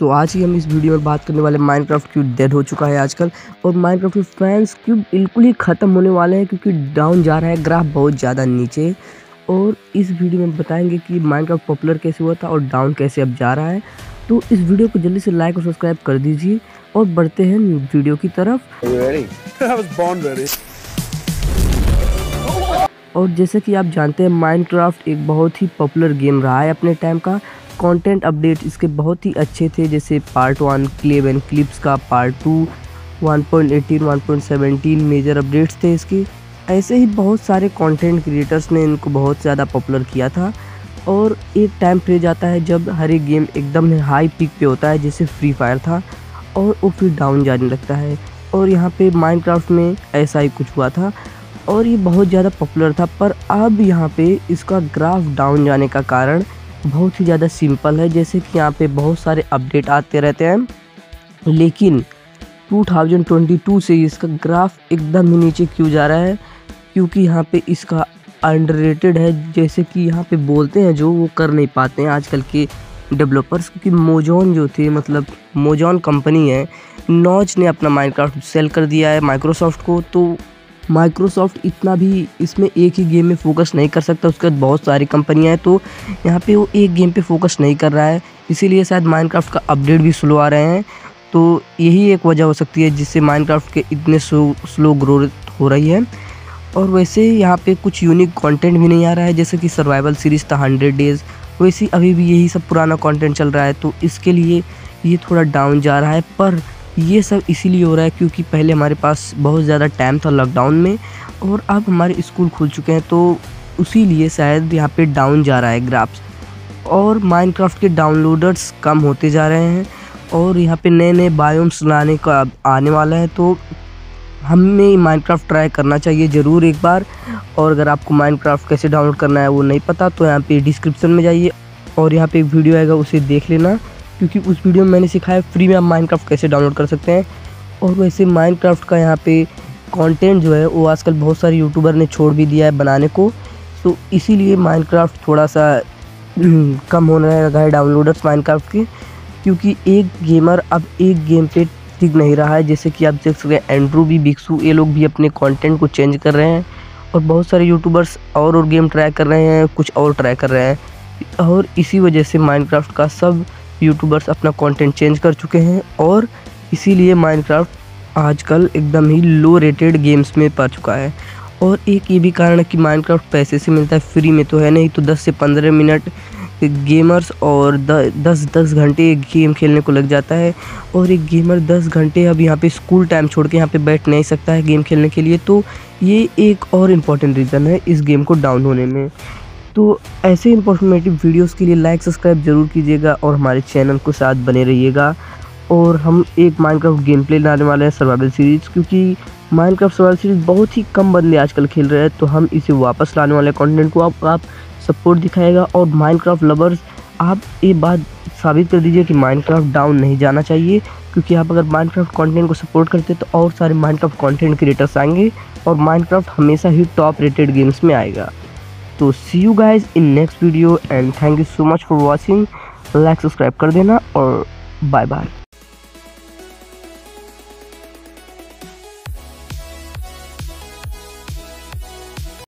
तो आज ही हम इस वीडियो में बात करने वाले माइनक्राफ्ट क्यूब डेड हो चुका है आजकल और माइनक्राफ्ट के फैंस क्यूब बिल्कुल ही ख़त्म होने वाले हैं क्योंकि डाउन जा रहा है ग्राफ बहुत ज़्यादा नीचे। और इस वीडियो में बताएँगे कि माइनक्राफ्ट पॉपुलर कैसे हुआ था और डाउन कैसे अब जा रहा है। तो इस वीडियो को जल्दी से लाइक और सब्सक्राइब कर दीजिए और बढ़ते हैं वीडियो की तरफ़। और जैसे कि आप जानते हैं माइनक्राफ्ट एक बहुत ही पॉपुलर गेम रहा है अपने टाइम का। कंटेंट अपडेट इसके बहुत ही अच्छे थे, जैसे part one caves and cliffs का पार्ट टू 1.18 1.17 मेजर अपडेट्स थे इसके। ऐसे ही बहुत सारे कंटेंट क्रिएटर्स ने इनको बहुत ज़्यादा पॉपुलर किया था। और एक टाइम फिर जाता है जब हर एक गेम एकदम हाई पिक पे होता है, जैसे फ्री फायर था, और वो फिर डाउन जाने लगता है। और यहाँ पे माइनक्राफ्ट में ऐसा ही कुछ हुआ था, और ये बहुत ज़्यादा पॉपुलर था, पर अब यहाँ पे इसका ग्राफ डाउन जाने का कारण बहुत ही ज़्यादा सिंपल है, जैसे कि यहाँ पे बहुत सारे अपडेट आते रहते हैं। लेकिन 2022 से इसका ग्राफ एकदम ही नीचे क्यों जा रहा है? क्योंकि यहाँ पे इसका अंडर है, जैसे कि यहाँ पे बोलते हैं जो वो कर नहीं पाते हैं आजकल के डेवलपर्स क्योंकि मोजोन जो थे मतलब मोजोन कंपनी है नॉच ने अपना माइनक्राफ्ट सेल कर दिया है माइक्रोसॉफ्ट को तो माइक्रोसॉफ्ट इतना भी इसमें एक ही गेम में फोकस नहीं कर सकता, उसके बाद बहुत सारी कंपनियाँ हैं तो यहाँ पे वो एक गेम पे फोकस नहीं कर रहा है। इसीलिए शायद माइनक्राफ्ट का अपडेट भी स्लो आ रहे हैं। तो यही एक वजह हो सकती है जिससे माइनक्राफ्ट के इतने स्लो स्लो ग्रोथ हो रही है। और वैसे यहाँ पे कुछ यूनिक कंटेंट भी नहीं आ रहा है, जैसे कि सर्वाइवल सीरीज़ था हंड्रेड डेज़ वैसे अभी भी यही सब पुराना कंटेंट चल रहा है तो इसके लिए ये थोड़ा डाउन जा रहा है, पर ये सब इसीलिए हो रहा है क्योंकि पहले हमारे पास बहुत ज़्यादा टाइम था लॉकडाउन में और अब हमारे स्कूल खुल चुके हैं तो उसी लिए शायद यहाँ पे डाउन जा रहा है ग्राफ्स और माइनक्राफ्ट के डाउनलोडर्स कम होते जा रहे हैं और यहाँ पे नए नए बायोम्स लाने का आने वाला है तो हमें माइनक्राफ्ट ट्राई करना चाहिए ज़रूर एक बार। और अगर आपको माइनक्राफ्ट कैसे डाउनलोड करना है वो नहीं पता तो यहाँ पे डिस्क्रिप्शन में जाइए और यहाँ पे एक वीडियो आएगा, उसे देख लेना। क्योंकि उस वीडियो में मैंने सिखाया, फ्री में आप माइनक्राफ्ट कैसे डाउनलोड कर सकते हैं। और वैसे माइनक्राफ्ट का यहाँ पे कंटेंट जो है, वो आजकल बहुत सारे यूट्यूबर ने छोड़ भी दिया है बनाने को। तो इसीलिए माइनक्राफ्ट थोड़ा सा कम होने लगा है डाउनलोडर्स माइनक्राफ्ट के, क्योंकि एक गेमर अब एक गेम पे टिक नहीं रहा है। जैसे कि आप देख सकते हैं एंड्रू भी बिक्सू ये लोग भी अपने कंटेंट को चेंज कर रहे हैं। और बहुत सारे यूट्यूबर्स और और गेम ट्राई कर रहे हैं, कुछ और ट्राई कर रहे हैं। और इसी वजह से माइनक्राफ्ट का सब यूट्यूबर्स अपना कंटेंट चेंज कर चुके हैं और इसीलिए माइनक्राफ्ट आजकल एकदम ही लो रेटेड गेम्स में पा चुका है। और एक ये भी कारण है कि माइनक्राफ्ट पैसे से मिलता है फ्री में तो है नहीं तो 10 से 15 मिनट गेमर्स और दस दस घंटे गेम खेलने को लग जाता है। और एक गेमर दस घंटे अब यहाँ पे स्कूल टाइम छोड़ के यहाँ पे बैठ नहीं सकता है गेम खेलने के लिए तो ये एक और इंपॉर्टेंट रीज़न है इस गेम को डाउन होने में। तो ऐसे इंफॉर्मेटिव वीडियोस के लिए लाइक सब्सक्राइब ज़रूर कीजिएगा और हमारे चैनल को साथ बने रहिएगा। और हम एक माइनक्राफ्ट गेम प्ले लाने वाले हैं सर्वाइवल सीरीज़ क्योंकि माइनक्राफ्ट सर्वाइवल सीरीज़ बहुत ही कम बंदे आजकल खेल रहे हैं तो हम इसे वापस लाने वाले कंटेंट को। आप आप सपोर्ट दिखाएगा और माइनक्राफ्ट लवर्स आप ये बात साबित कर दीजिए कि माइनक्राफ्ट डाउन नहीं जाना चाहिए, क्योंकि आप अगर माइनक्राफ्ट कंटेंट को सपोर्ट करते तो और सारे माइनक्राफ्ट कंटेंट क्रिएटर्स आएँगे और माइनक्राफ्ट हमेशा ही टॉप रेटेड गेम्स में आएगा। तो see you guys in next video and thank you so much for watching like subscribe कर देना और बाय बाय